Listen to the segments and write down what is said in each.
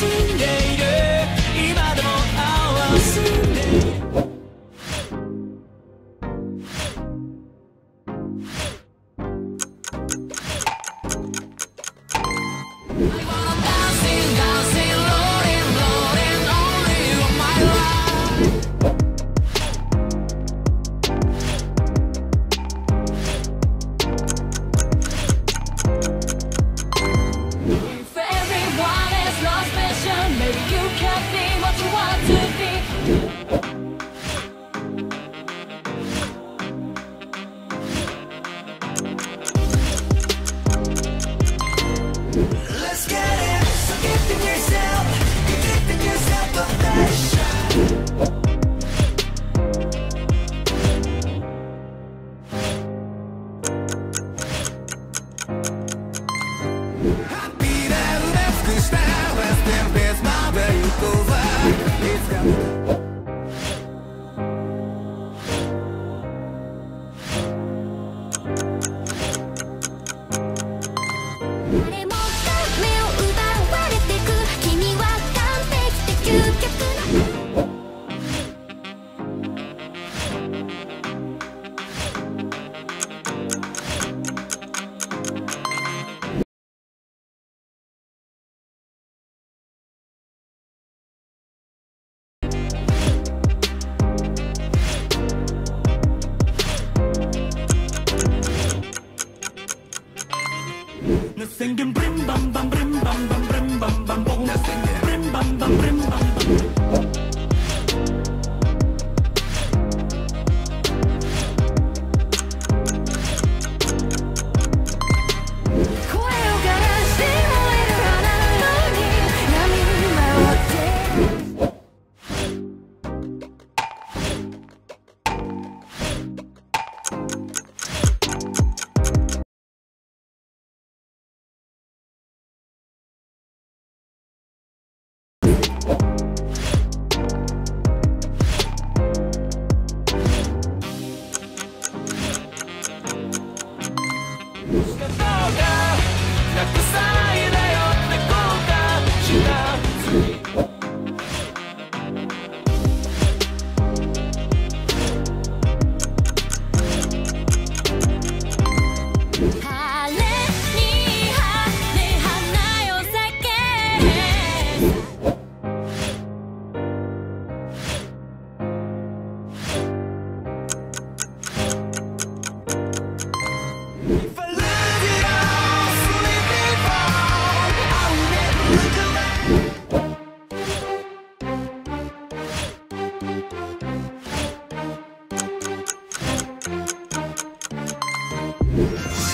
dancing day. Ready? thinking. Let the sign.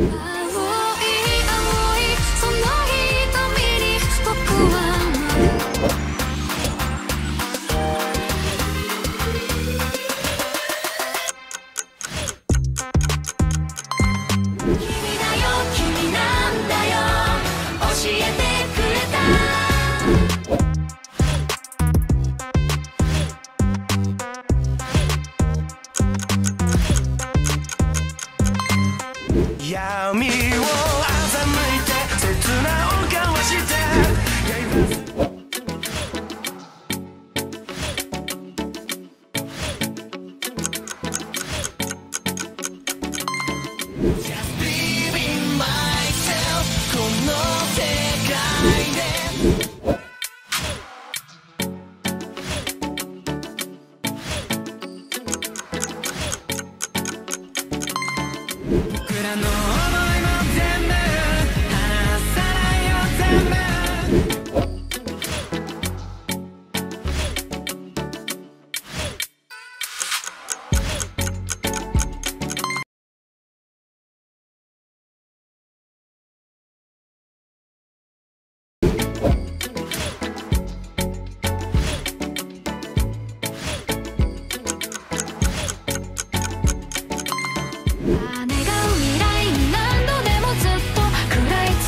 네. Just be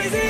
crazy